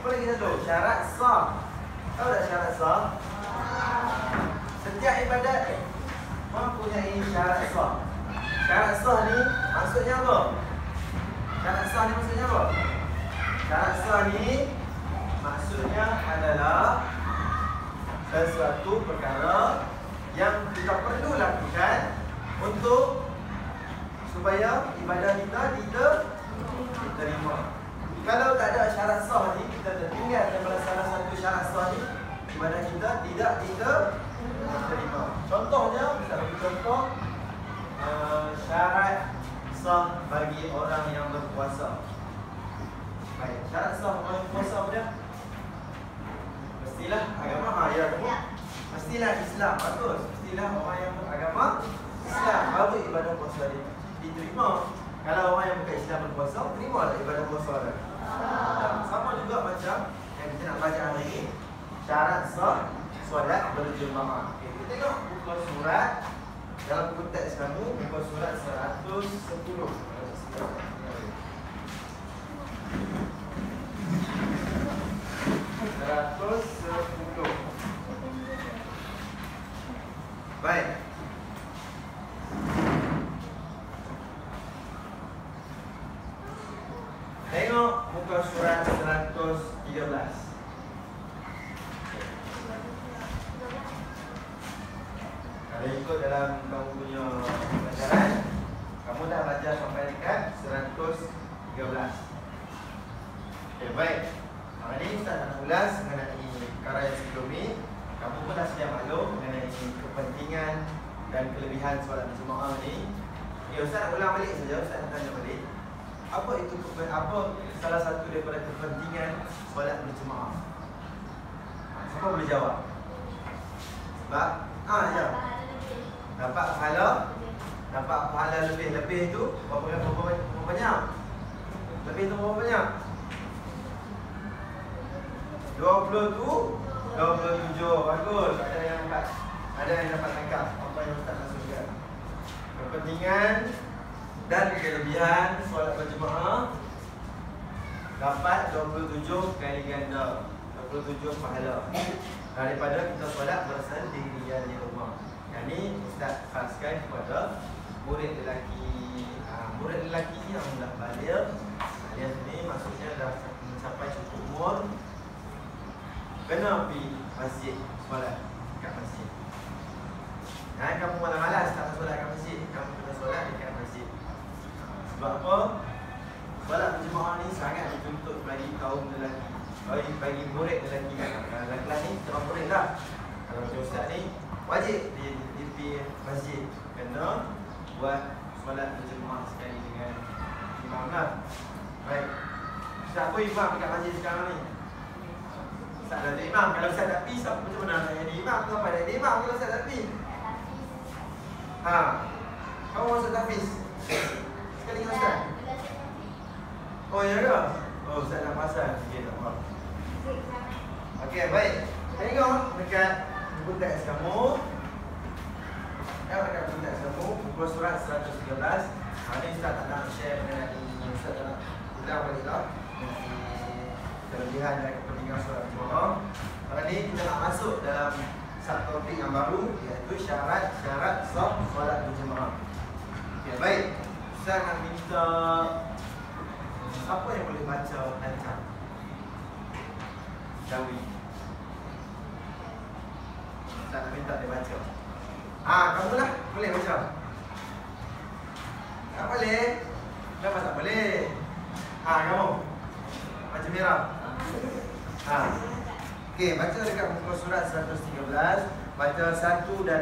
apa lagi satu? Syarat sah. Tahu tak syarat sah? Setiap ibadat mempunyai syarat sah. Syarat sah ni maksudnya apa? Syarat sah ni maksudnya apa? Syarat sah ni maksudnya adalah sesuatu perkara yang kita perlu lakukan untuk supaya ibadah kita diterima. Kalau tak ada syarat sah ni, kita tertinggal daripada salah satu syarat sah ni, ibadah kita tidak diterima. Contohnya, kita contoh uh, syarat sah bagi orang yang berpuasa. Baik, syarat sah orang yang berpuasa apa dia? Mestilah agama ha, ya, ya. Mestilah Islam bagus. Mestilah orang yang beragama Islam baru ibadah puasa dia diterima. Kalau orang yang bukan Islam berpuasa, terima lah ibadah puasa dia. Sama juga macam yang kita nak baca hari ini. Syarat sah solat berjemaah. Okay, kita tengok buku surat dalam buku teks kamu buku surat 110. Seratus sepuluh. Baik. Tengok muka surat 113. Kalau ikut dalam kamu punya pelajaran, kamu dah belajar sampai dekat 113. Okay, baik. Hari ini Ustaz nak ulas mengenai yang sebelum ni. Kamu pun dah sedia maklum mengenai kepentingan dan kelebihan solat berjemaah ni. Ya, Ustaz nak ulang balik saja. Ustaz nak tanya balik. Apa itu apa salah satu daripada kepentingan solat berjemaah? Siapa boleh jawab? Sebab ah ya. Dapat pahala dapat pahala lebih lebih tu berapa berapa, berapa banyak? Lebih tu berapa banyak? 20 tu 27 bagus ada yang dapat ada yang dapat tangkap apa yang ustaz maksudkan kepentingan dan kelebihan solat berjemaah dapat 27 kali ganda 27 pahala daripada kita solat bersendirian di rumah yang ni ustaz khaskan kepada murid lelaki ha, murid lelaki yang dah balik Alias ni maksudnya dah mencapai cukup umur Kena pergi masjid solat kat masjid. Ha, kamu malas-malas tak solat kat masjid, kamu kena solat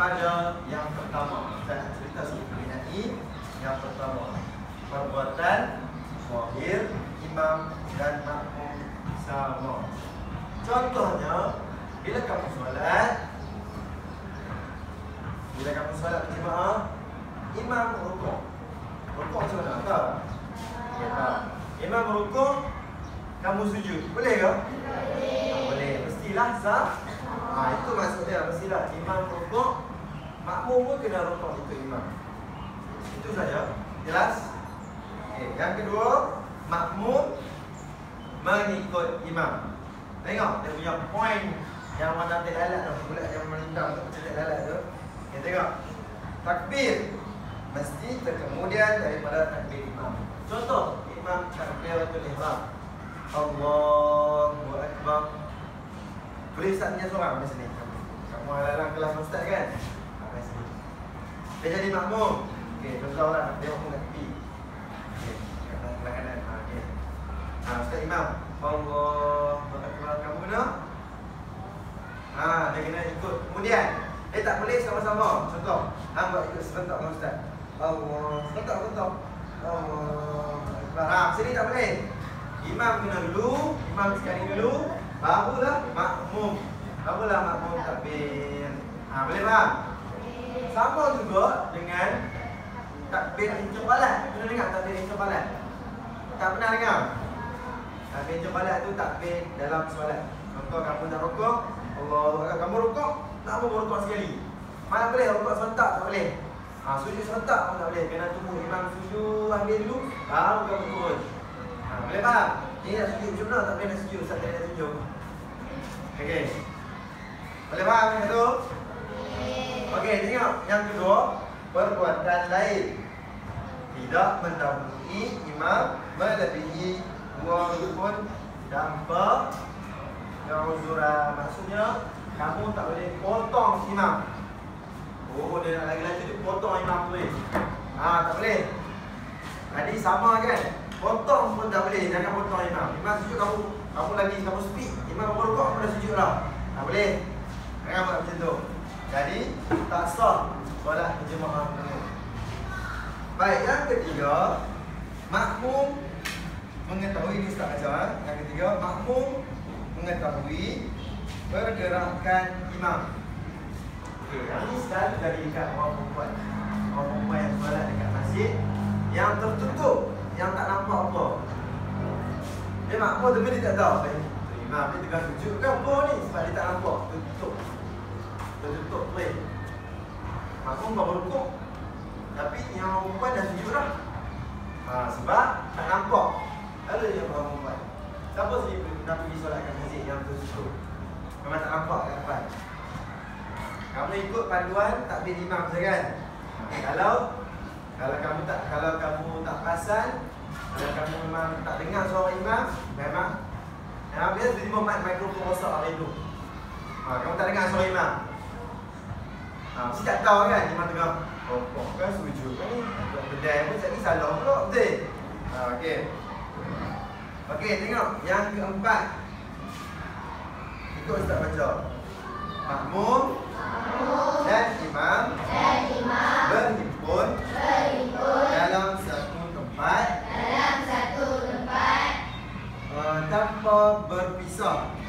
Tengok pada yang pertama. Saya nak cerita mengenai yang pertama. Perbuatan zahir imam dan makmum sama. Contohnya, bila kamu solat, bila kamu solat berjemaah, imam rukuk. Rukuk macam mana? Tak? Ya. Imam rukuk, kamu sujud. Boleh ke? Boleh. Boleh. Mestilah sah. Ha, itu maksudnya mestilah imam rukuk, makmum pun kena rukuk itu imam. Itu saja. Jelas? Okay. Yang kedua, makmum mengikut imam. Tengok dia punya point yang mana tak lalat tu, bulat yang melintang tu macam tak lalat tu. Okay, tengok. Takbir mesti terkemudian daripada takbir imam. Contoh, imam takbiratul ihram. Allahu akbar. Boleh ustaz punya seorang di sini. Kamu dalam kelas ustaz kan? Ha. Dia jadi makmum. Okey, contohlah dia makmum kat tepi. Okey, kanan kanan. Ha, okey. Ha, ustaz imam. Allahu akbar. Kamu kena Ha, dia kena ikut. Kemudian, dia tak boleh sama-sama. Contoh, hang buat ikut serentak dengan ustaz. Allah, serentak serentak. Allah. Ha, sini tak boleh. Imam kena dulu, imam sekali dulu, barulah makmum. Barulah makmum takbir. Ha, boleh faham? Sama juga dengan takbir incapalat. Pernah dengar takbir incapalat? Tak pernah dengar? Takbir incapalat tu takbir dalam solat. Contoh kamu nak rokok, Allah kamu rokok, tak mau rokok sekali. Mana boleh rokok serentak tak boleh. Ha, sujud serentak pun tak boleh. Kena tunggu imam sujud ambil dulu, baru kamu turun. Ha, boleh faham? Ini nak sujud macam mana? Tak boleh nak sujud, Ustaz tak nak sujud. Okey. Boleh faham yang itu? Okey, tengok yang kedua, perbuatan lain. Tidak mendahului imam melebihi dua rukun tanpa keuzura. Maksudnya, kamu tak boleh potong imam. Oh, dia nak lagi-lagi tu potong imam tu. Ah, tak boleh. Tadi sama kan? Potong pun tak boleh. Jangan potong imam. Imam sujud kamu kamu lagi kamu speak. Imam kamu rukuk kamu dah sujud lah. Tak boleh. Jangan buat macam tu. Jadi tak sah solat berjemaah kamu. Baik, yang ketiga, makmum mengetahui ini Ustaz ajar. Yang ketiga, makmum mengetahui pergerakan imam. Okey, yang ini selalu jadi dekat orang perempuan. Orang perempuan yang solat dekat masjid yang tertutup, yang tak nampak apa. Dia makmum tapi dia tak tahu. Eh, imam dia tengah sujud ke apa ni sebab dia tak nampak. Tertutup. Tertutup play. Makmum baru rukuk. Tapi yang orang perempuan dah sujud dah. Ha, sebab tak nampak. Ada yang orang perempuan. Siapa sini nak pergi solatkan masjid yang tertutup? Memang tak nampak kat depan. Kamu ikut panduan takbir imam saja kan? Kalau kalau kamu tak kalau kamu tak perasan, kalau kamu memang tak dengar suara imam, memang Ya, biasa tiba mic mikrofon rosak hari tu. Ha, kamu tak dengar suara imam. Ha, mesti tak tahu kan imam tengah Oh, kan sujud kan ni. Kedai pun jadi salah pula betul. Ha, okey. Okey, tengok yang keempat. Ikut Ustaz baca. Makmum dan imam dan imam berhimpun berhimpun dalam satu tempat dalam satu tempat uh, tanpa berpisah.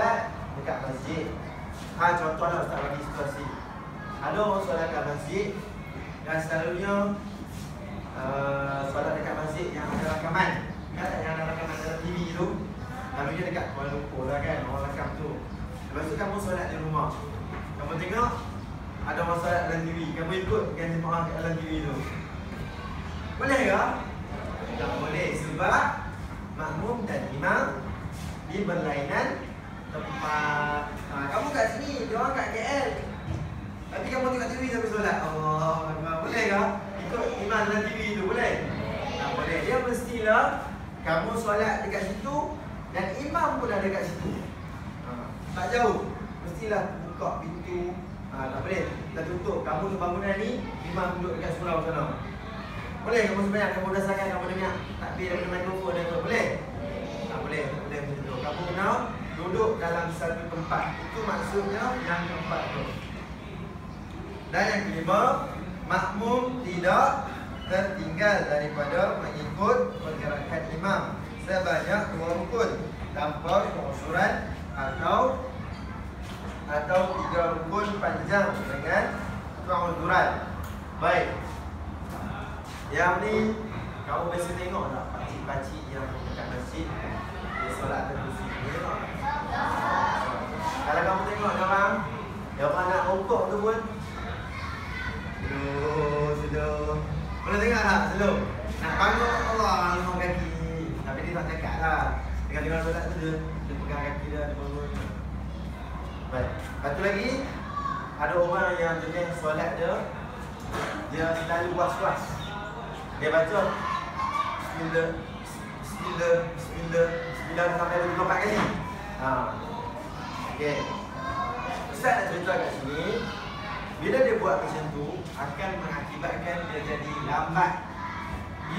Solat dekat masjid. Ha contohlah ustaz bagi situasi. Ada orang solat dekat masjid dan selalunya uh, solat dekat masjid yang ada rakaman. Kan tak yang ada rakaman dalam TV tu. Selalunya dekat Kuala Lumpur lah kan orang rakam tu. Lepas tu kamu solat di rumah. Kamu tengok ada orang solat dalam TV. Kamu ikut kan jemaah kat dalam TV tu. Boleh ke? Tak boleh sebab makmum dan imam di berlainan tempat. Ha, kamu kat sini, dia orang kat KL. Tapi kamu tengok TV sambil solat. Allah Akbar. Boleh ke? Ikut imam dalam TV tu boleh? Tak boleh. Dia mestilah kamu solat dekat situ dan imam pun ada dekat situ. Ha, tak jauh. Mestilah buka pintu. Ha, tak boleh. Kita tutup. Kamu tu bangunan ni, imam duduk dekat surau sana. Boleh kamu sebanyak kamu dasarkan kamu dengar takbir daripada mikrofon dan tu boleh? Tak boleh, tak boleh macam. Kamu kena duduk dalam satu tempat. Itu maksudnya yang keempat tu. Dan yang kelima, makmum tidak tertinggal daripada mengikut pergerakan imam sebanyak dua rukun tanpa pengusuran atau atau tiga rukun panjang dengan pengusuran. Baik. Yang ni kamu biasa tengok tak pakcik-pakcik yang dekat masjid dia solat terkusi. Tengok. Kalau kamu tengok dia orang dia orang nak rokok tu pun Slow, slow. Boleh tengok tak? Slow. Nak bangun Allah lima kaki. Tapi dia tak cakap lah. Dengan dengan solat tu dia, dia pegang kaki dia, dia bangun. Baik. Satu lagi, ada orang yang jenis solat dia, dia selalu was-was. Dia baca Bismillah, Bismillah, Bismillah, Bismillah sampai 24 kali. Ha. Okey. Ustaz nak cerita kat sini, bila dia buat macam tu akan mengakibatkan dia jadi lambat.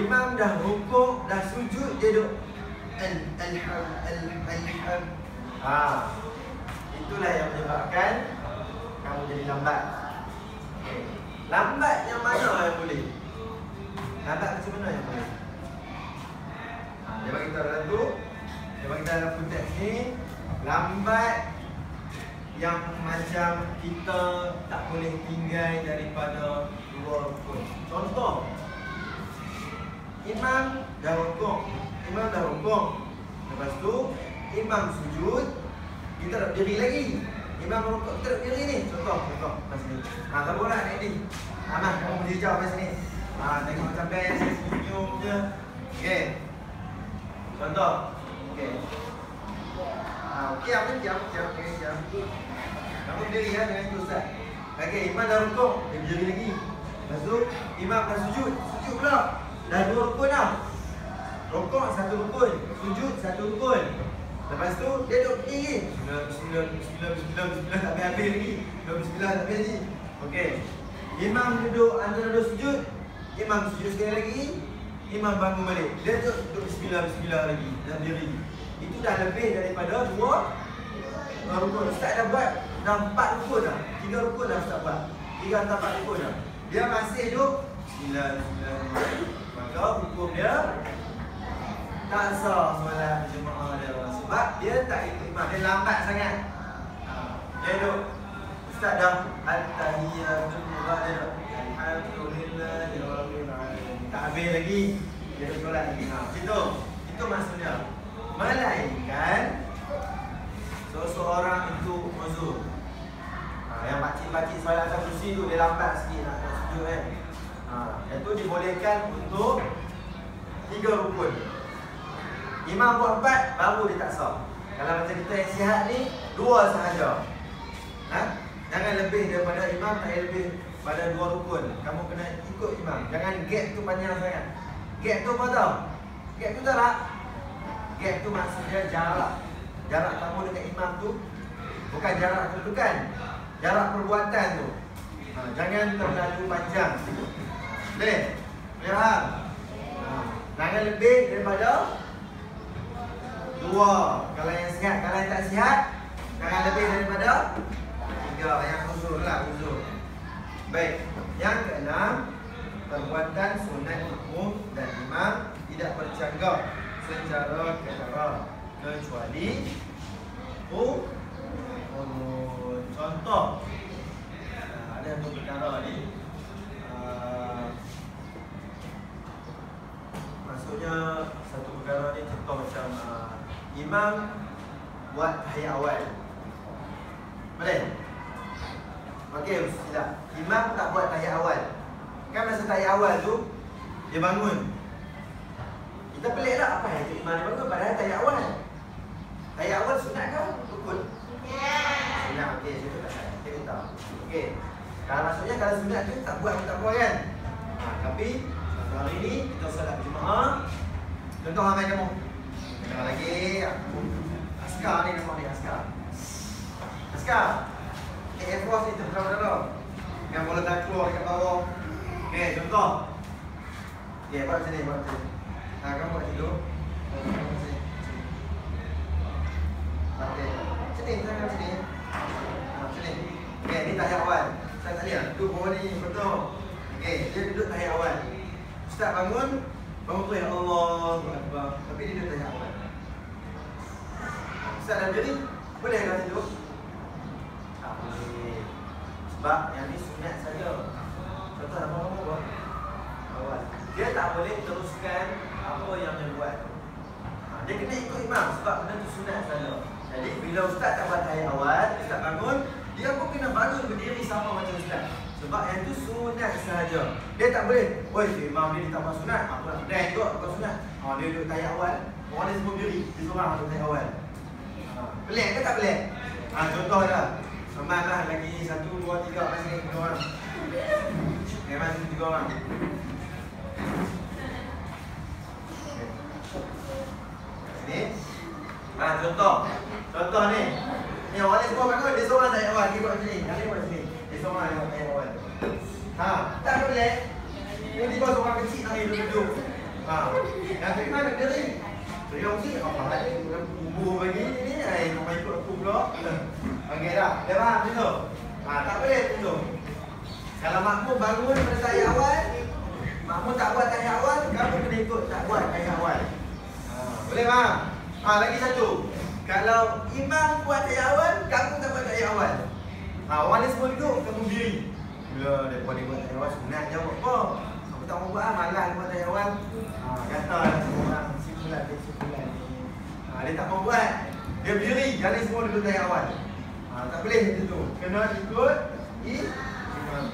Imam dah rukuk, dah sujud dia duk al alham al alham. Ha. Itulah yang menyebabkan kamu jadi lambat. Okey. Lambat yang mana yang boleh? Lambat macam mana yang boleh? Ha, dia bagi tahu dalam tu, dia bagi tahu dalam konteks ni, lambat yang macam kita tak boleh tinggal daripada dua rukun. Contoh, imam dah rukuk, imam dah rukuk. Lepas tu, imam sujud, kita tak berdiri lagi. Imam rukuk, kita tak berdiri ni. Contoh, contoh, kat sini. Ha, tak boleh naik ni. Aman, kamu berdiri jauh kat sini. Ha, tengok macam best, je. Okey. Contoh. Okey. Ha, okey, apa diam, diam, okey, diam. Kamu berdiri kan dengan itu Ustaz. Okey, imam dah rukuk, dia berdiri lagi. Lepas tu, imam dah sujud, sujud pula. Dah dua rukun dah. Rukuk satu rukun, sujud satu rukun. Lepas tu dia duduk berdiri. Bismillah, bismillah, bismillah, bismillah, bismillah tak habis lagi. Bismillah tak habis lagi. Okey. Imam duduk antara dua sujud. Imam sujud sekali lagi. Imam bangun balik. Dia duduk, duduk bismillah, bismillah lagi. Dan diri. Itu dah lebih daripada dua dua rukun. Ustaz dah buat dah empat rukun dah. Tiga rukun dah Ustaz buat. Tiga atau empat rukun dah. Dia masih duduk bismillah, bismillah. Maka hukum dia tak sah solat jemaah dia sebab dia tak ikut dia lambat sangat ha. dia duduk ustaz dah mubarak dia duduk alhamdulillah tak habis lagi dia duduk solat lagi ha. itu itu maksudnya melainkan seseorang itu uzur ha. yang pakcik-pakcik solat atas kursi tu dia lambat sikit nak sujud kan ha. itu dibolehkan untuk tiga rukun Imam buat empat, baru dia tak sah. Kalau macam kita yang sihat ni, dua sahaja. Ha? Jangan lebih daripada imam, tak lebih pada dua rukun. Kamu kena ikut imam. Jangan gap tu panjang sangat. Gap tu apa tau? Gap tu tak? Gap tu maksudnya jarak. Jarak kamu dengan imam tu, bukan jarak kedudukan. Jarak perbuatan tu. Ha, jangan terlalu panjang. Boleh? Boleh? Ha, jangan lebih daripada Dua Kalau yang sihat Kalau yang tak sihat Jangan lebih daripada Tiga Yang uzur lah uzur Baik Yang keenam Perbuatan sunat hukum dan imam Tidak bercanggah Secara ketara Kecuali Oh Oh Contoh uh, Ada satu perkara ni uh, Maksudnya Satu perkara ni Contoh macam uh, Imam buat tahiyat awal. Boleh? Okey, bismillah. Imam tak buat tahiyat awal. Kan masa tahiyat awal tu dia bangun. Kita pelik tak apa yang imam dia bangun padahal tahiyat awal. Tahiyat awal sunat ke rukun? Sunat. Sunat. Okey, saya tak tahu. Kita tahu. Okey. Kalau maksudnya kalau sunat tu tak buat tak buat kan? Ha, tapi hari ni kita solat berjemaah. Contoh ramai kamu. Tengok lagi Askar ni nama dia Askar Askar Ni ni terperang dulu Yang bola dah keluar dekat bawah. Okay contoh. Okay buat macam ni buat macam ni. Ha kamu buat macam tu. Okay Macam ni macam ni macam ni. Okay ni. Tahiyat awal. Saya tak lihat Duduk bawah ni betul Okay dia duduk tahiyat awal. Ustaz bangun Bangun tu ya Allah Tapi dia duduk tahiyat awal. Ustaz dah jadi Boleh tidur? Tak boleh Sebab yang ni sunat saja Contoh apa kamu buat? Awal Dia tak boleh teruskan Apa yang dia buat ha, Dia kena ikut imam Sebab benda tu sunat saja Jadi bila ustaz tak buat tahiyat awal Ustaz bangun Dia pun kena bangun berdiri sama macam ustaz sebab yang tu sunat sahaja. Dia tak boleh. Oi, imam dia buat sunat. Aku nak dah ikut buat sunat. Ha, dia duduk tahiyat awal. Orang dia semua berdiri. Dia seorang duduk tahiyat awal. Pelik ke tak pelik? Ha, contoh. Seman lah lagi satu, dua, tiga, masih tiga orang. Memang okay, tiga orang. Sini. Ha, contoh. Contoh ni. Ni orang ni semua bangun, dia seorang tak awal. Dia buat macam ni. Ni buat macam ni. Dia seorang yang tak awal. Ha, tak pelik. Ni tiba seorang kecil lagi duduk. Ha. Yang tu mana diri? Dia mesti apa hal ni? Bagi ni ni ikut aku pula. Okey dah. Dah faham tu? Ha, tak boleh tu. Kalau makmum bangun pada tahiyat awal, makmum tak buat tahiyat awal, kamu kena ikut tak buat tahiyat awal. Ha, boleh faham? Ha, lagi satu. Kalau imam buat tahiyat awal, kamu tak buat tahiyat awal. Ha, orang ni semua duduk, kamu diri. Bila dia buat tahiyat awal, sunat je buat apa? Aku tak mau buat ah, malas buat tahiyat awal. Ha, kata lah semua orang simpulan dia simpulan ni. Ha, dia tak mau buat. Dia berdiri, jalan semua duduk tahiyat awal. Ha, tak boleh macam tu. Kena ikut imam.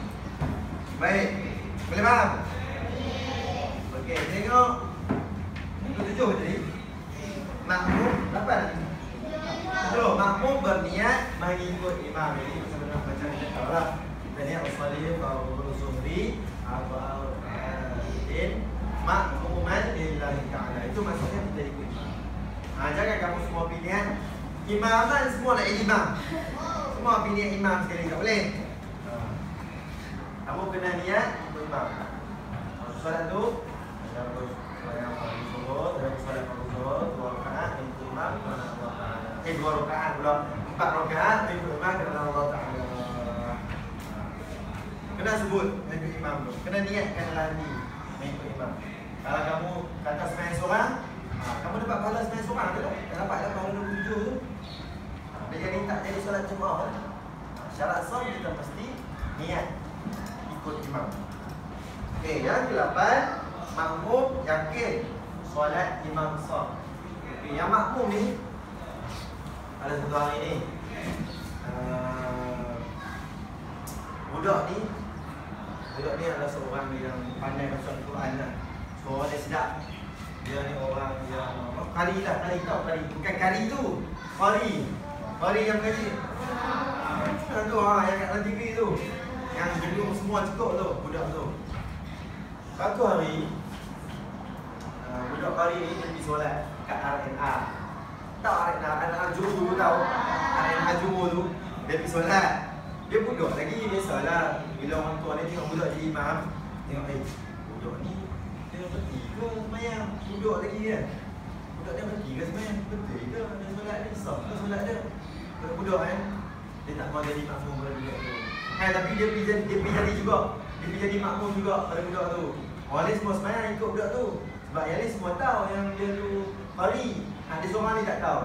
Baik. Boleh faham? Okey, tengok. Itu tujuh tadi. Makmum, berapa lagi? Tujuh. Makmum berniat mengikut imam. Jadi sebenarnya macam ni tahu lah. Kita niat usali bahawa zuhri atau al-din makmuman lillahi ta'ala. Itu maksudnya kita ikut imam. Ha, jangan kamu semua pilihan imaman semua nak jadi imam. Semua pilihan imam sekali tak boleh. Kamu kena niat untuk imam. Masa solat tu ada yang paling zuhur, ada solat paling zuhur, dua rakaat untuk imam kerana Allah. Eh dua rakaat pula, empat rakaat untuk imam kerana Allah Taala. Kena sebut mengikut imam tu. Kena niatkan lagi mengikut imam. Kalau kamu kata sembahyang seorang, ha, kamu dapat pahala sembahyang seorang ke tak? Tak dapat dah pahala 27 tu. Ha, dia jadi tak jadi solat jemaah. Ha, syarat sah kita mesti niat ikut imam. Okey, yang ke-8, makmum yakin solat imam sah. Okey, yang makmum ni ada satu hari ni. Uh, budak ni Budak ni adalah seorang yang pandai baca Al-Quran lah Seorang dia sedap Dia ni orang yang apa? Kari lah, kari tau kari Bukan kari tu Kari Kari yang kecil Macam tu ha, yang kat dalam TV tu Yang gedung semua cukup tu Budak tu Satu hari uh, Budak kari ni dia pergi solat Kat RNA Tahu RNA, RNA Johor tu tahu RNA Johor tu Dia pergi solat dia budak lagi biasalah bila orang tua ni tengok budak jadi imam tengok eh budak ni dia berhenti ke semayang budak lagi kan? Budak dia berhenti ke semayang betul ke? Dia solat dia sah ke solat dia? Budak budak kan dia tak mahu jadi makmum pada budak tu. Kan tapi dia pergi jadi, dia pergi jadi juga. Dia pergi jadi makmum juga pada budak tu. Orang lain semua semayang ikut budak tu. Sebab yang lain semua tahu yang dia tu Fari ha, dia seorang ni tak tahu.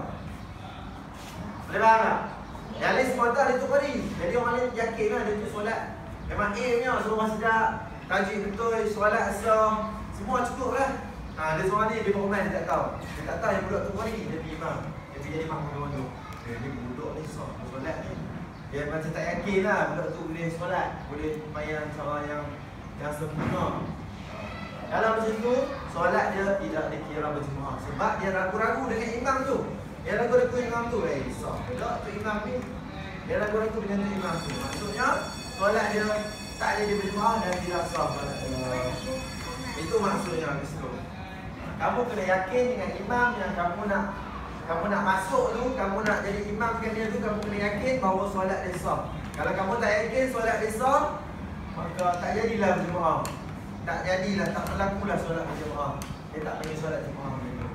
Boleh faham tak? Yang lain semua tahu dia tu Fari Jadi orang lain yakin lah dia tu solat. Memang aimnya suruh masa sedap Tajik betul, solat asam Semua cukup lah ha, Dia seorang ni, bermain, dia tak tahu Dia tahu yang budak tu Fari Dia pergi imam. Dia pergi jadi makmum dia tu. Dia ni budak ni sah, solat ni. Dia macam tak yakin lah budak tu boleh solat. Boleh mayan cara yang yang sempurna. Kalau macam tu, solat dia tidak dikira berjemaah. Sebab dia ragu-ragu dengan imam tu. Dia ragu-ragu dengan imam tu Eh, sah Tak, tu imam ni. Dia ragu-ragu dengan tu imam tu. Maksudnya, solat dia tak jadi berjemaah dan tidak sah dia Itu maksudnya di situ Kamu kena yakin dengan imam yang kamu nak kamu nak masuk tu, kamu nak jadi imam dengan dia tu, kamu kena yakin bahawa solat dia sah. Kalau kamu tak yakin solat dia sah, maka tak jadilah berjemaah. Tak jadilah, tak berlakulah solat berjemaah. Dia tak panggil solat jemaah itu.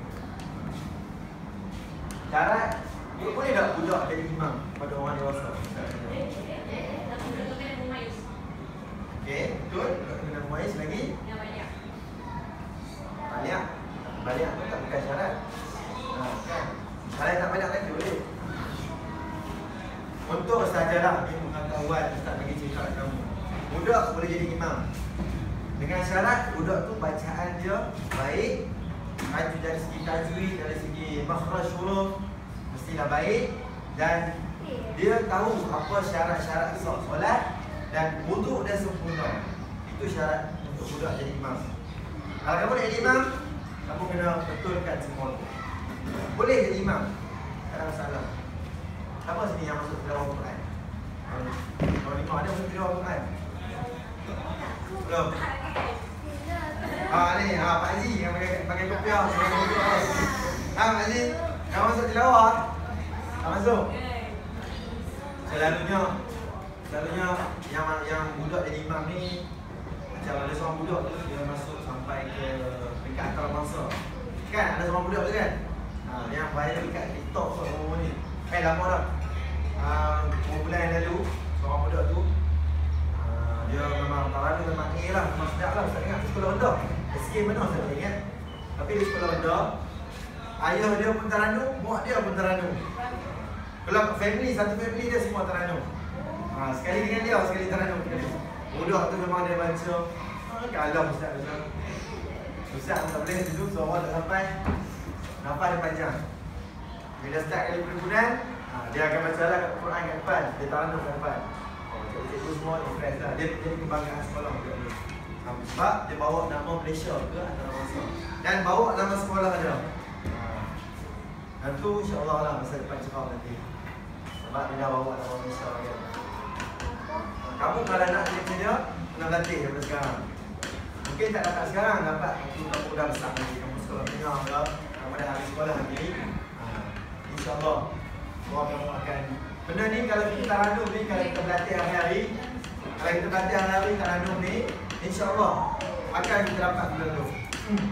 Syarat, dia boleh tak budak jadi imam pada orang dewasa? Okey, betul. Kena muais lagi. Balik. Balik tu tak bukan syarat. Ha, kan? Kalau tak banyak lagi boleh. Untuk sajalah ini pengetahuan Ustaz bagi cerita kat kamu. Budak boleh jadi imam. Dengan syarat budak tu bacaan dia baik, maju dari segi tajwid, dari segi makhraj huruf mestilah baik dan dia tahu apa syarat-syarat solat dan wuduk dan sempurna. Itu syarat untuk budak jadi imam. Kalau kamu nak jadi imam, kamu kena betulkan semua. Boleh jadi imam. Tak ada masalah. Siapa sini yang masuk tilawah Quran? Kalau lima ada masuk tilawah Quran? Belum? Ah ni, ah Pak Haji yang pakai pakai kopiah. Ah Pak Haji, yang masuk tilawah? Tak masuk. Selalunya selalunya yang yang budak jadi imam ni macam ada seorang budak tu dia masuk sampai ke peringkat antarabangsa. Kan ada seorang budak tu kan? Ha, yang viral dekat TikTok orang ni. Eh lama dah. Ah, uh, bulan yang lalu seorang budak tu uh, dia memang tarana memang A lah, memang sedap lah Ustaz ingat sekolah rendah. SK mana saya tak ingat. Tapi di sekolah rendah ayah dia pun taranu, mak dia pun taranu. Kalau family satu family dia semua taranu. Ha, sekali dengan dia sekali taranu. Budak tu memang dia baca kalau Ustaz Ustaz. Ustaz tak boleh dulu seorang tak sampai. Nafas dia panjang. Bila start kali perbulan ha, Dia akan baca lah kat Quran kat depan. Dia taranuk kat depan. Oh, Cikgu semua impress lah. Dia jadi kebanggaan sekolah budak ni ha, Sebab dia bawa nama Malaysia ke antara masa Dan bawa nama sekolah dia. Ha. Dan tu insyaAllah lah masa depan cerah nanti. Sebab dia dah bawa nama Malaysia kan Kamu kalau nak jadi dia Kena latih daripada sekarang Mungkin tak dapat sekarang. Dapat waktu kamu dah besar nanti Kamu sekolah menengah ke? Kamu dah habis sekolah nanti InsyaAllah. Orang kamu akan Benda ni kalau kita taranum ni Kalau kita berlatih hari-hari Kalau kita berlatih hari-hari taranum ni InsyaAllah Akan kita dapat benda tu. Hmm.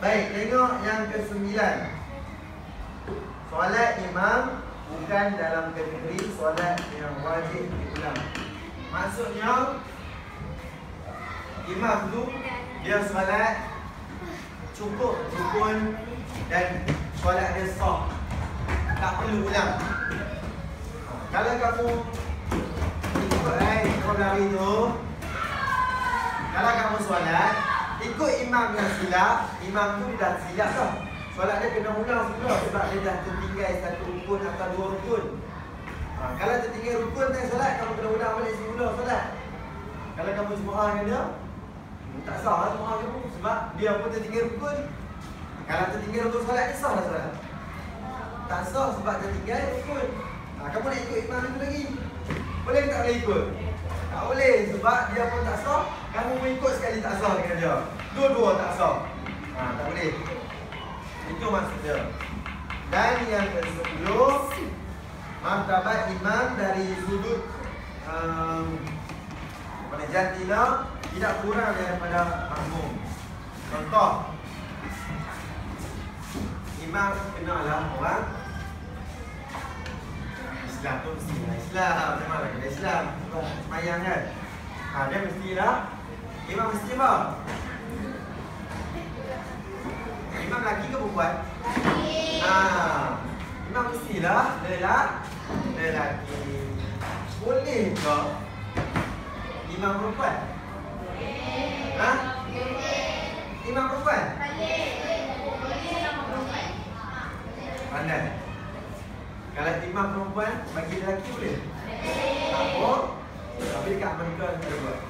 Baik, tengok yang ke sembilan Solat imam Bukan dalam kategori solat yang wajib diulang. Maksudnya Imam tu Dia solat Cukup rukun Dan solat dia sah Tak perlu ulang. Kalau kamu Ikut eh Ikut lari tu Kalau kamu solat Ikut imam yang silap Imam tu dah silap dah Solat dia kena ulang semula Sebab dia dah tertinggal satu rukun atau dua rukun. Ha, Kalau tertinggal rukun dan solat Kamu kena ulang balik semula solat. Kalau kamu dengan dia Tak sah lah jemaah kamu Sebab dia pun tertinggal rukun Kalau tertinggal rukun solat dia sah lah solat. Tak sah sebab tertinggal rukun ha, Kamu nak ikut imam itu lagi. Boleh ke tak boleh ikut? Tak boleh sebab dia pun tak sah. Kamu pun ikut sekali tak sah dengan dia. Dua-dua tak sah. Ha, Tak boleh. Itu maksudnya. Dan yang ke-10 martabat imam dari sudut um, pada jantina tidak kurang daripada makmum. Contoh Imam kenalah orang Islam tu mestilah Islam Memanglah kena Islam semayang kan ha, Dia mestilah Imam mesti apa? Imam lelaki ke perempuan? Lelaki. Ha. Imam mestilah lelaki. Lelaki. Boleh ke imam perempuan? Ha? Imam perempuan? Pandai. Kalau imam perempuan bagi lelaki boleh? Boleh. Tapi dekat Amerika ada buat.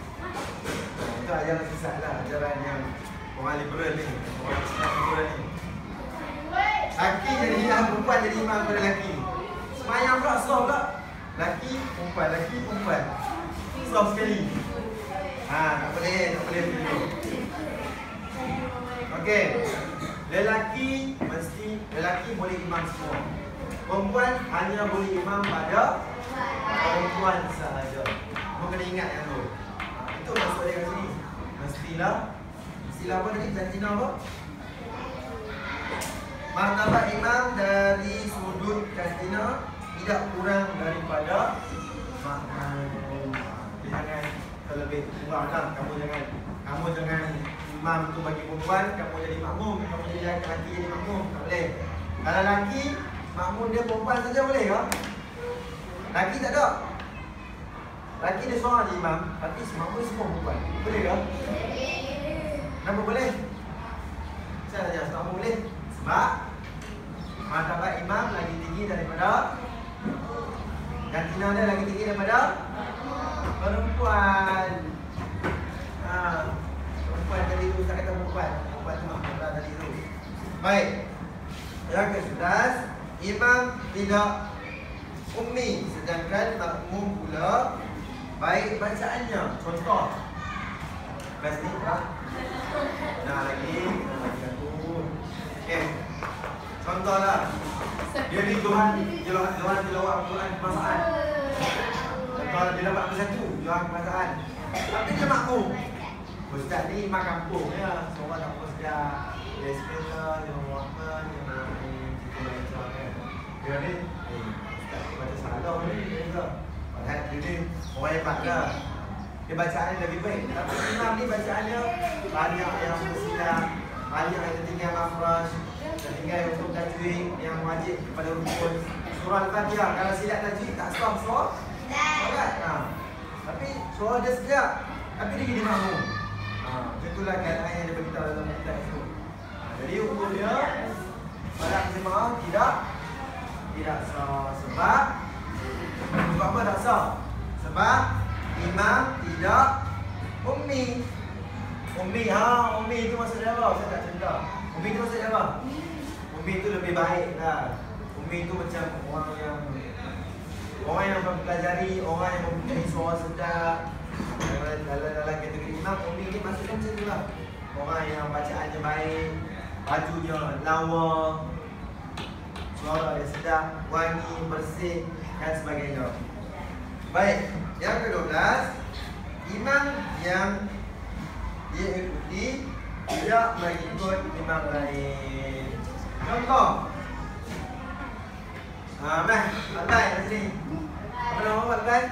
Itu ajaran sesat lah. Ajaran yang Orang liberal ni Orang liberal ni Laki jadi imam, perempuan jadi imam pada laki Semayang pula, soft pula Laki, perempuan, laki, perempuan Soft sekali Ha, tak boleh, tak boleh begitu. Okey. Lelaki mesti Lelaki boleh imam semua. Perempuan hanya boleh imam pada Perempuan sahaja. Kamu kena ingat yang tu. Itu maksud dia kat sini. Mestilah Sila apa tadi? Jantina apa? Martabat imam dari sudut jantina Tidak kurang daripada Makmum terlebih kurang Kamu jangan Kamu jangan Imam tu bagi perempuan Kamu jadi makmum Kamu jadi lelaki jadi makmum Tak boleh Kalau lelaki Makmum dia perempuan saja boleh ke? Lelaki tak ada Lelaki dia seorang je imam Tapi makmum semua perempuan Boleh ke? Boleh Kenapa boleh? Saya tanya sebab boleh Sebab Martabat imam lagi tinggi daripada Jantina dia lagi tinggi daripada Perempuan ha, Perempuan tadi tu saya kata perempuan Perempuan tu makmum tadi tu Baik Yang ke sebelas Imam tidak Ummi Sedangkan makmum pula Baik bacaannya Contoh Best ni? Nah lagi. Okay. Contohlah. Dia ni Tuhan, Tuhan, Tuhan tilawat Al-Quran kebangsaan. Contoh dia dapat satu, Tuhan kebangsaan. Tapi dia makmum. Ustaz ni imam kampung ya. Seorang kampung sejak. Dia sekolah, dia Muhammad, dia Muhammad, dia baca kan. Dia ni, eh, Ustaz ni baca salah ni. Padahal dia ni orang hebat lah dia bacaan lebih baik. Tapi imam ni bacaannya banyak yang bersilap, banyak yang tertinggal mafraj, tertinggal untuk tajwid yang wajib kepada rukun. Surah Al-Fatihah kalau silap tajwid tak stop surah. Solat. Ha. Tapi surah dia sejak. Tapi dia jadi makmum. Ha, itulah keadaan yang dia beritahu dalam kitab itu. Ha, jadi hukum dia pada jemaah tidak tidak sah sebab sebab apa tak sah? Sebab Imam tidak Ummi Ummi ha Ummi itu maksudnya apa? Saya tak cerita Ummi itu maksudnya apa? Ummi itu lebih baik lah Ummi itu macam orang yang Orang yang mempelajari Orang yang mempunyai suara sedap dalam, dalam, dalam kategori imam Ummi ini maksudnya macam tu lah Orang yang bacaannya baik Bajunya lawa suara dia sedap, wangi, bersih dan sebagainya. Baik, yang ke-12 Imam yang dia ikuti tidak mengikut imam lain. Contoh. Ha, meh, pandai kat sini. Apa nama pandai?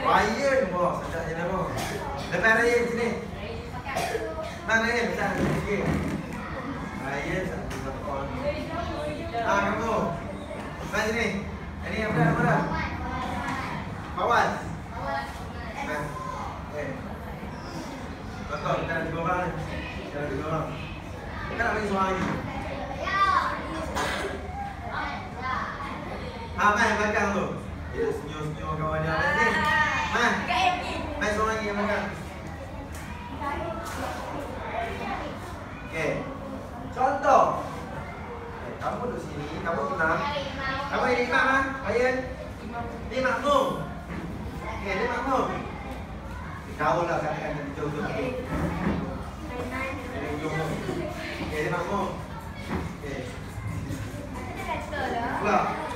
Ryan, wah, sedap je nama. Lepas Ryan sini. Mana Ryan? Besar sikit. Ryan, satu satu orang. Ha, kamu. Mana sini? Ini apa dah? Apa dah? Fawaz. Nah. Eh. Contoh, kita ada tiga orang ni. Kita ada tiga orang. Kita nak bagi seorang lagi. Ha, main belakang tu. Dia senyum-senyum kawan dia. Main sini. Main. Main seorang lagi yang belakang. Okey. Contoh. Okay, kamu duduk sini, kamu tenang. Kamu ini imam ah, Ayat. Ni makmum. Okey, dia makmum. Kau lah katakan dia jauh-jauh sikit. Dia jauh Okey, dia makmum. Okey. Pula.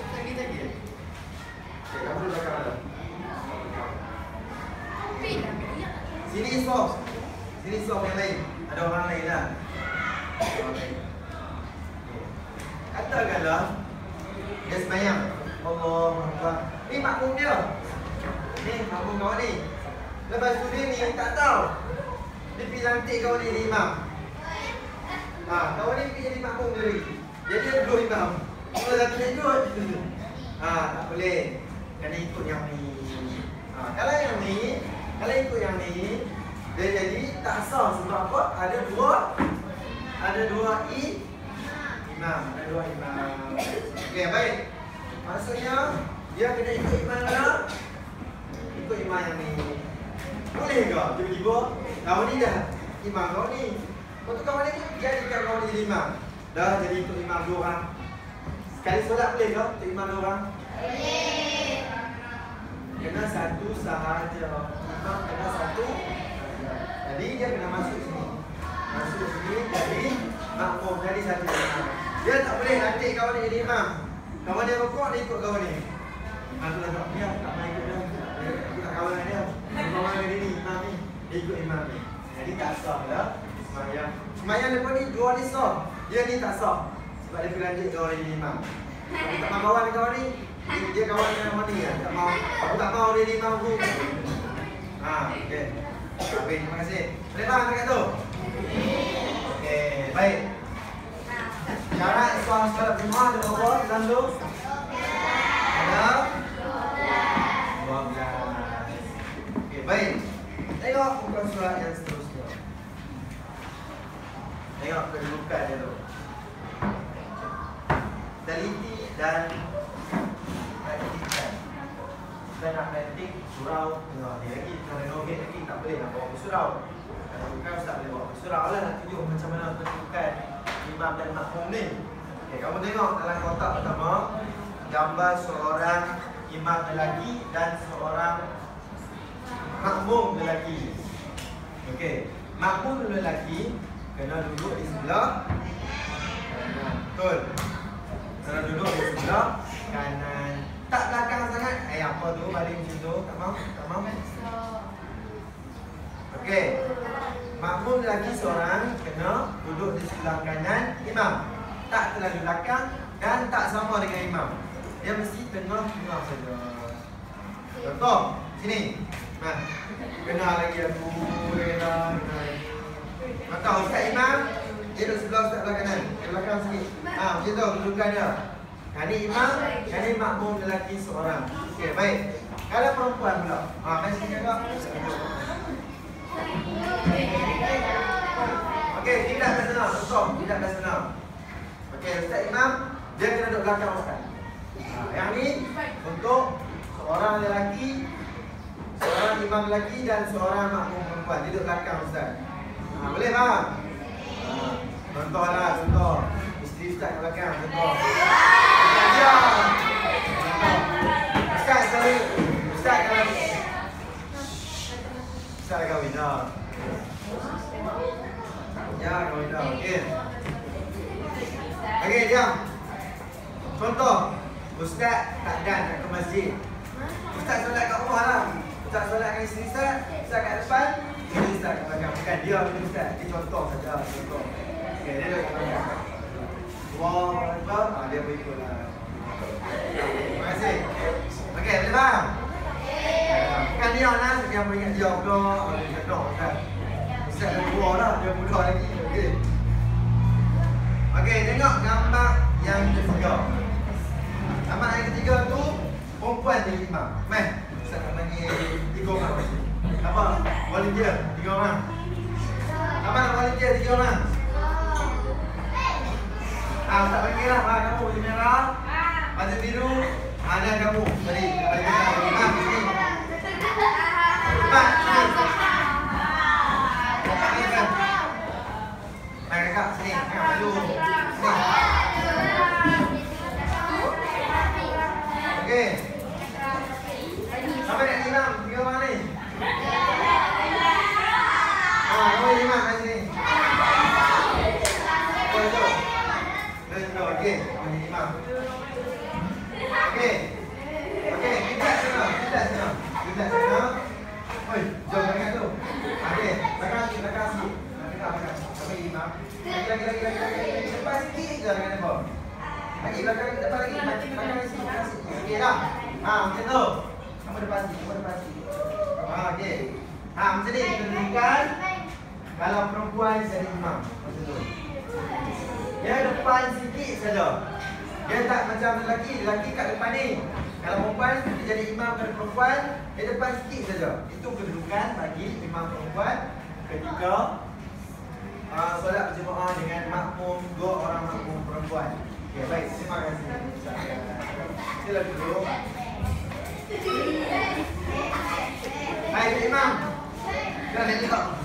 Okey, kamu duduk belakang ada. Sini stop. Sini stop yang lain. Ada orang lain dah. Orang lain. Okey. Katakanlah dia sembahyang. Allah Akbar. Ni makmum dia. Ni makmum kau ni. Lepas tu dia ni tak tahu. Dia pergi lantik kau ni jadi imam. Ha, kau ni pergi jadi makmum dia lagi. Jadi dia duduk imam. Kau satu dia duduk. Ha, tak boleh. Kena ikut yang ni. Ha, kalau yang ni, kalau ikut yang ni, dia jadi tak sah sebab apa? Ada dua ada dua i imam, ada dua imam. Okey, baik. Maksudnya dia kena ikut imam mana? Ikut imam yang ni. Boleh ke tiba-tiba kau ni dah imam kau ni. Kau tu kau ni jadikan kau ni jadi imam. Dah jadi ikut imam dua orang. Sekali solat boleh ke ikut imam dua orang? Kena satu sahaja. Imam kena satu. Jadi dia kena masuk sini. Masuk sini jadi makmum jadi satu imam. Dia tak boleh nanti kau ni jadi imam. Kau dia rukuk dia ikut kau ni. Aku dah tak dia tak main ikut dia. Aku tak kawan dengan dia. Kau main dia ni imam ni. Dia ikut imam ni. Jadi tak sah lah. Semayang. Semayang lepas ni dua ni sah. Dia ni tak sah. Sebab dia pergi lanjut kau jadi imam. Aku tak mau kawan kau ni. Dia, kawan dengan kau ni kan. Tak mau. Aku tak mau dia imam aku. Ha, okey. Habis, terima kasih. Boleh faham dekat tu? Okey, baik. Syarat solat Jumaat ada berapa dalam tu? Ada? 12. Okey, baik. Tengok muka surat yang seterusnya. Tengok kedudukan dia tu. Teliti dan praktikan. Kita nak praktik surau tengok ni lagi kita renovate lagi tak boleh nak bawa ke surau. Kalau bukan ustaz boleh bawa ke surau lah nak tunjuk macam mana kedudukan imam dan makmum ni. Okey, kamu tengok dalam kotak pertama gambar seorang imam lelaki dan seorang makmum lelaki. Okey, makmum lelaki kena duduk di sebelah. Betul. Kena duduk di sebelah kanan. Tak belakang sangat. Eh apa tu balik macam tu? Tak mau? Tak mau? Okey. Makmum lelaki seorang kena duduk di sebelah kanan imam. Tak terlalu belakang dan tak sama dengan imam. Dia mesti tengah-tengah saja. Contoh, sini. Kena lagi aku, kena, kena lagi. Maka Ustaz Imam, dia duduk sebelah Ustaz belah kanan. Belakang sikit. Ha, macam tu kedudukan dia. Ni imam, ni makmum lelaki seorang. Okey, baik. Kalau perempuan pula. Ha, mari sini kakak. Okey, tidak dah senang. Betul, tidak dah senang. Okey, Ustaz Imam, dia kena duduk belakang Ustaz. Ha, yang ni untuk seorang lelaki, seorang imam lelaki dan seorang makmum perempuan duduk belakang ustaz. Ha, boleh tak? Ha, contohlah contoh isteri ustaz kat belakang contoh. Ya. Ustaz selalu ustaz kalau Ustaz dah kahwin dah. Ya, kahwin dah. Okey. Okey, jom. Contoh, Ustaz tak dan ke masjid. Ustaz solat kat rumah lah depan, bila Ustaz kat belakang. Bukan dia bila Ustaz. Dia contoh saja. Contoh. Okay, dia kat belakang. Wah, Akbar. Ah, dia berikut lah. Terima kasih. Okey, boleh faham? Bukan dia lah. Yang beringat dia pula. Ah, Dia contoh kan. Ustaz dah tua lah. Dia muda lagi. Okey. Okey, tengok gambar yang ketiga. Gambar yang ketiga tu perempuan jadi imam. Meh, Ustaz nak bagi tiga orang. Apa? Volunteer, tiga orang. Apa nak volunteer tiga orang? Ah, Ustaz bagi lah. Ah, kamu baju merah, baju biru. Ah, dan kamu. Tadi, baju merah. Ah, sini. Cepat, sini. Sini, kan? Ah, kakak, sini. Kakak. Sini. Sampai nak imam, tiga orang ni. Ah, kamu jadi imam kat sini. Oh, itu. Itu, Ha, macam tu. Kamu depan sikit, kamu depan sikit. Ha, okey. Ha, macam ni kita tunjukkan kalau perempuan jadi imam. Macam tu. Dia depan sikit saja. Dia tak macam lelaki, lelaki kat depan ni. Kalau perempuan dia jadi imam pada perempuan, dia depan sikit saja. Itu kedudukan bagi imam perempuan ketika uh, solat berjemaah dengan makmum dua orang makmum perempuan. Okey, baik. Terima kasih. Sila duduk. Hai, Imam. Kita nak tengok.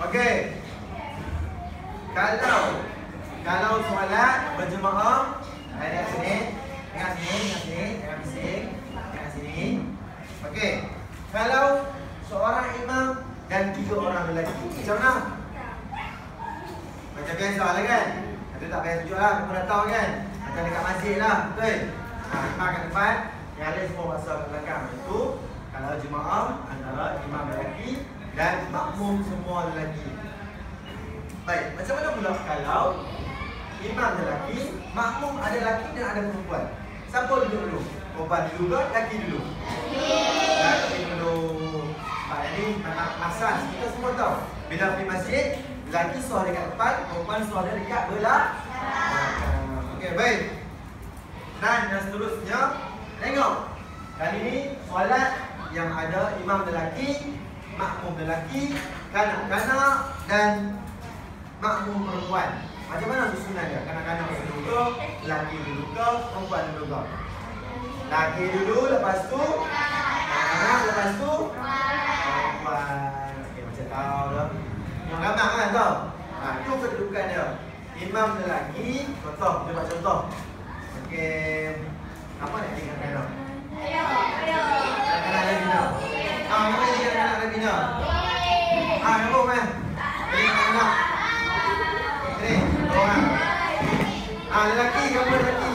Okey. Kalau kalau solat berjemaah ada sini, tengah sini, tengah sini, tengah bising, tengah sini. Okey. Kalau seorang imam dan tiga orang lelaki, macam mana? Macam biasa lah kan? Itu tak payah tunjuk lah, kamu dah tahu kan? Macam dekat masjid lah, betul? Ha, imam kat depan, yang ada semua masa kat belakang. Itu kalau jemaah antara imam lelaki dan makmum semua lelaki. Baik, macam mana pula kalau imam lelaki, makmum ada lelaki dan ada perempuan? Siapa duduk dulu? Perempuan dulu ke lelaki dulu? Lelaki dulu. Pak ini memang asas kita semua tahu. Bila pergi masjid, lelaki suara dekat depan, perempuan suara dekat belah. Okey, baik. Dan yang seterusnya, tengok. Kali ini solat yang ada imam lelaki, makmum lelaki, kanak-kanak dan makmum perempuan. Macam mana susunan dia? Kanak-kanak dulu ke, lelaki dulu ke, perempuan dulu ke? Lelaki dulu, lepas tu kanak-kanak, lepas tu perempuan. Okey, macam tahu dah. Yang gambar kan tahu? Ha, itu kedudukan dia. Imam lelaki, contoh, kita buat contoh. Okey, apa nak jadi kanak-kanak? Kanak-kanak Labina. Ah, apa jadi kanak-kanak Labina? Ah, nombor kan? Jadi kanak-kanak. Sini, dua orang. Ah, lelaki, kamu lelaki.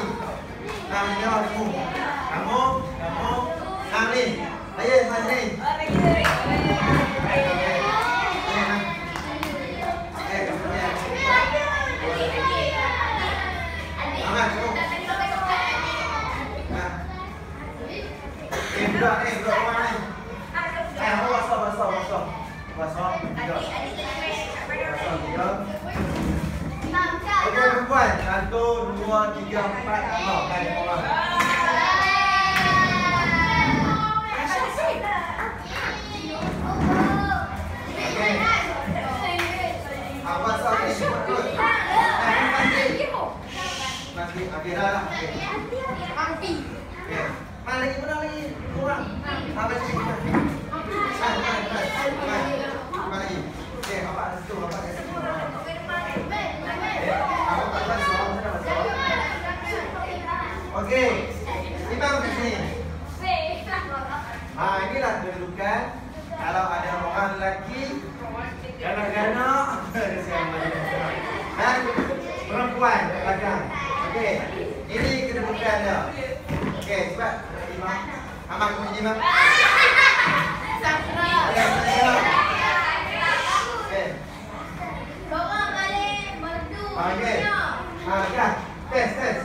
Nah, ni jawab kamu. Kamu, kamu. Nah, ni. Ayah, mas ni. Eh, budak ni, budak rumah ni. Eh, kamu wasap, wasap, wasap. Wasap, tiga. Wasap, tiga. Okey, perempuan. Satu, dua, tiga, empat. Kali orang. Wasap ni, cepat tu. Eh, masih. Masih, okey dah lah. Okey. Okey. Mana lagi, mana lagi? Kurang. Ah, ah. Apa lagi? Okey, apa kat situ? Apa kat Okey. Ini begini. di sini. Ha, inilah kedudukan. Kalau ada orang lelaki Ganak-ganak Dan ha, perempuan belakang. Okey, ini kedudukan dia. Okey, cepat Imam. Amang pun jadi imam. Okey Okey Okey. Okey Okey Okey Okey Okey